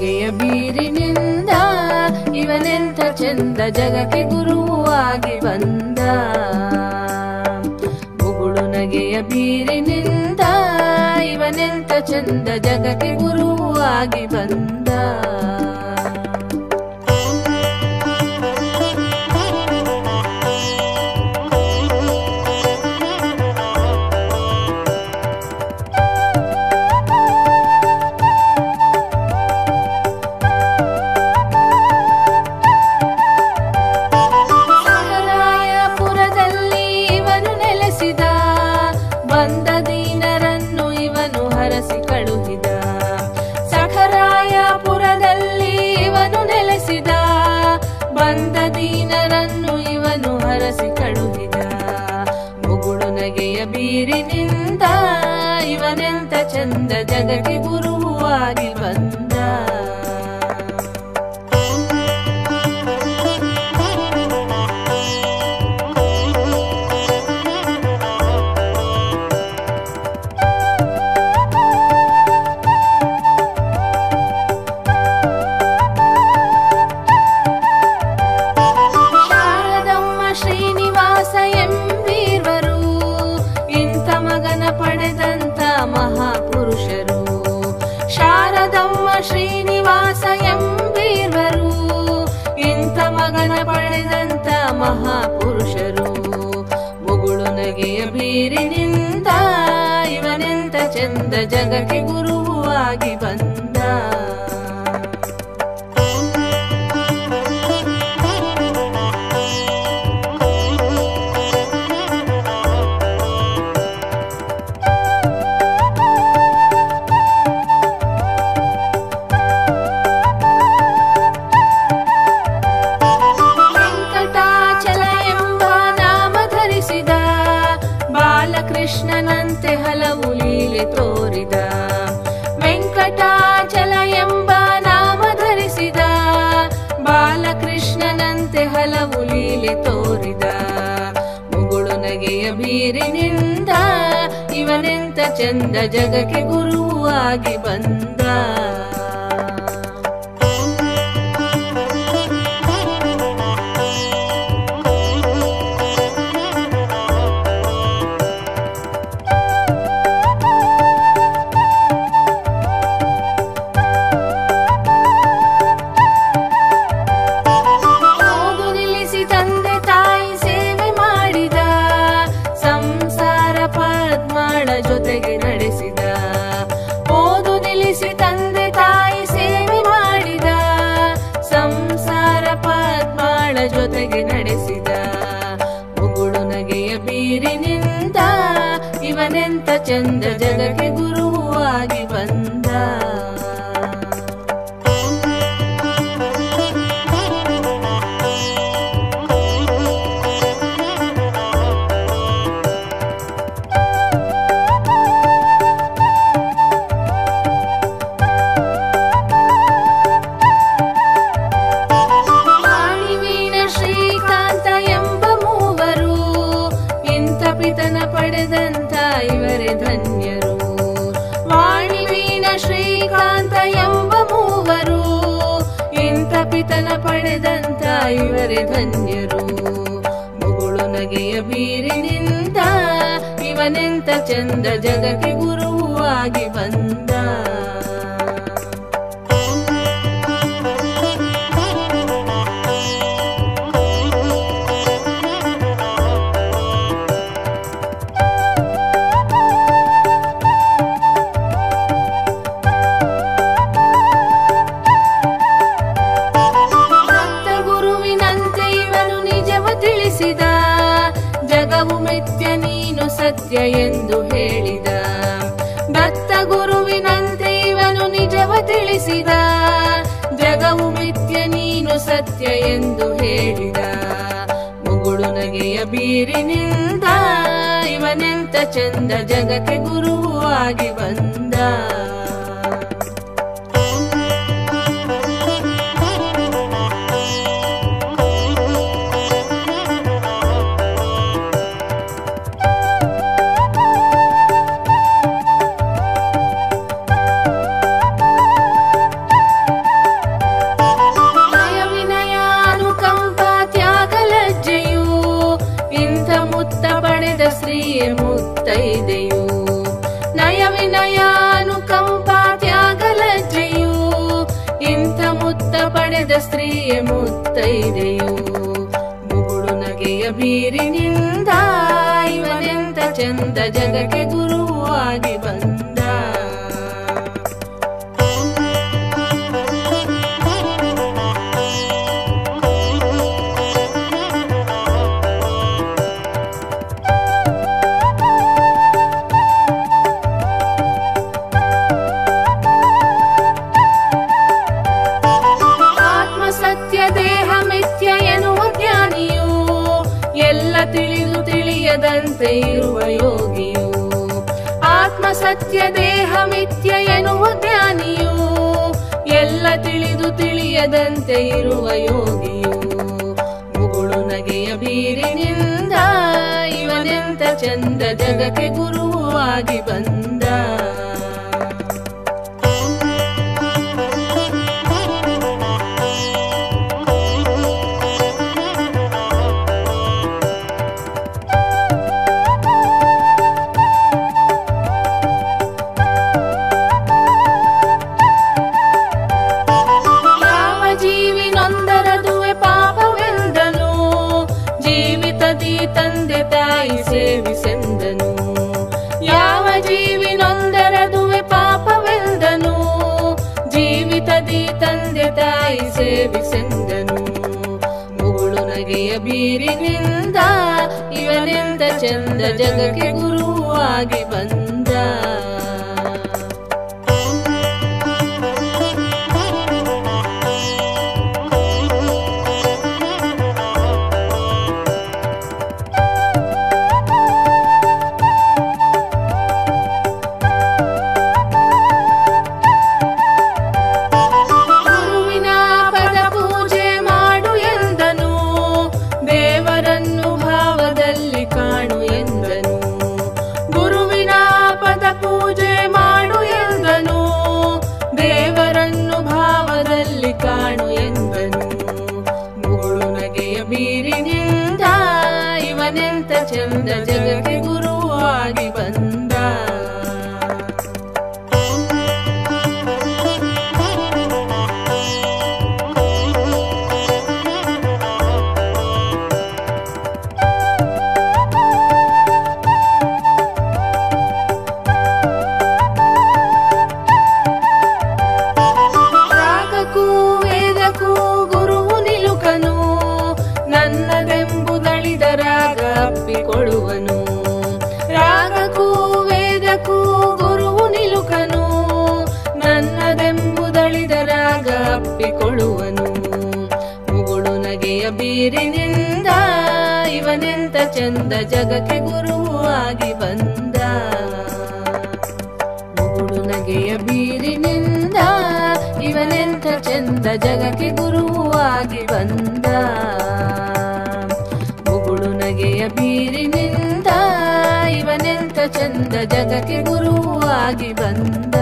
ಬಗೆಯ ಬೀರಿನಿಂದ ಇವನೆಂತ ಚಂದ ಜಗಕ್ಕೆ ಗುರುವಾಗಿ ಬಂದ. ಬುಗುಳು ನಗೆಯ ಬೀರಿನಿಂದ ಇವನೆಂತ ಚಂದ ಜಗಕ್ಕೆ ಗುರುವಾಗಿ ಬಂದ. ಹರಸಿ ಕಳುಹಿದ. ಮುಗುಳು ನಗೆಯ ಬೀರಿನಿಂದ ಇವನೆಂತ ಚಂದ ಜಗಕ್ಕೆ ಗುರುವಾಗಿ ಬಂದ ಮಗನ ಪಡೆದಂತ ಮಹಾಪುರುಷರು. ಶಾರದಮ್ಮ ಶ್ರೀನಿವಾಸ ಎಂಬೀರ್ವರು. ಇಂಥ ಮಗನ ಪಡೆದಂತ ಮಹಾಪುರುಷರು. ಮುಗುಳು ನಗೆಯ ಬೀರಿನಿಂದ ಇವನೆಂತ ಚಂದ ಜಗಕ್ಕೆ ಗುರುವಾಗಿ ಬಂದ. ಬಾಲಕೃಷ್ಣನಂತೆ ಹಲವು ಲೀಲೆ ತೋರಿದ. ಮುಗುಳು ನಗೆಯ ಬೀರಿನಿಂದ ಇವನೆಂತ ಚಂದ ಜಗಕ್ಕೆ ಗುರುವಾಗಿ ಬಂದ. ಬೀರಿನಿಂದ ಇವನೆಂತ ಚಂದ ಜಗಕ್ಕೆ ಗುರುವಾಗಿ ಬಂದ. ಪಿತನ ಪಡೆದಂತ ಇವರೇ ಧನ್ಯರು. ಮುಗುಳು ನಗೆಯ ಬೀರಿನಿಂದ ಇವನೆಂತ ಚಂದ ಜಗಕ್ಕೆ ಗುರುವಾಗಿ ಬಂದ. ಸತ್ಯ ಎಂದು ಹೇಳಿದ. ಭಕ್ತ ಗುರುವಿನಂತೆ ಇವನು ನಿಜವ ತಿಳಿಸಿದ. ಜಗವು ಮಿಥ್ಯ, ನೀನು ಸತ್ಯ ಎಂದು ಹೇಳಿದ. ಮುಗುಳು ನಗೆಯ ಬೀರಿನಿಂದ ಇವನೆಂತ ಚಂದ ಜಗಕ್ಕೆ ಗುರುವಾಗಿ ಬಂದ. ಮುತ್ತ ಪಡೆದ ಶ್ರೀಯೇ ಮುತ್ತೈದೆಯು. ನಯ ವಿನಯಾನುಕಂಪ ತ್ಯಾಗಲಜ್ಜೆಯು ಇಂಥ ಮುತ್ತ ಪಡೆದ ಸ್ತ್ರೀಯೇ ಮುತ್ತೈದೆಯು. ಮುಗುಳು ನಗೆಯ ಬೀರಿನಿಂದ ಇವನೆಂತ ಚಂದ ಜಗಕ್ಕೆ ಗುರುವಾಗಿ ಬಂದ ತಿಳಿಯದಂತೆ ಇರುವ ಯೋಗಿಯು. ಆತ್ಮ ಸತ್ಯ, ದೇಹ ಮಿಥ್ಯ ಎನ್ನುವ ಜ್ಞಾನಿಯು. ಎಲ್ಲ ತಿಳಿದು ತಿಳಿಯದಂತೆ ಇರುವ ಯೋಗಿಯು. ಮುಗುಳು ನಗೆಯ ಬೀರಿನಿಂದ ಇವನೆಂತ ಚಂದ ಜಗಕ್ಕೆ ಗುರುವಾಗಿ ಬಂದ. ಸೇವಿಸೆಂದನು ಮುಗುಳು ನಗೆಯ ಬೀರಿನಿಂದ ಇವನಿಂದ ಚಂದ ಜಗಕ್ಕೆ ಗುರುವಾಗಿ ಬಂದ. ಅಪ್ಪಿಕೊಳ್ಳುವನು ಮುಗುಳು ನಗೆಯ ಬೀರಿನಿಂದ ಇವನೆಂತ ಚಂದ ಜಗಕ್ಕೆ ಗುರುವಾಗಿ ಬಂದ. ಮುಗುಳು ನಗೆಯ ಬೀರಿನಿಂದ ಇವನೆಂತ ಚಂದ ಜಗಕ್ಕೆ ಗುರುವಾಗಿ ಬಂದ. ಮುಗುಳು ನಗೆಯ ಬೀರಿನಿಂದ ಇವನೆಂತ ಚಂದ ಜಗಕ್ಕೆ ಗುರುವಾಗಿ ಬಂದ.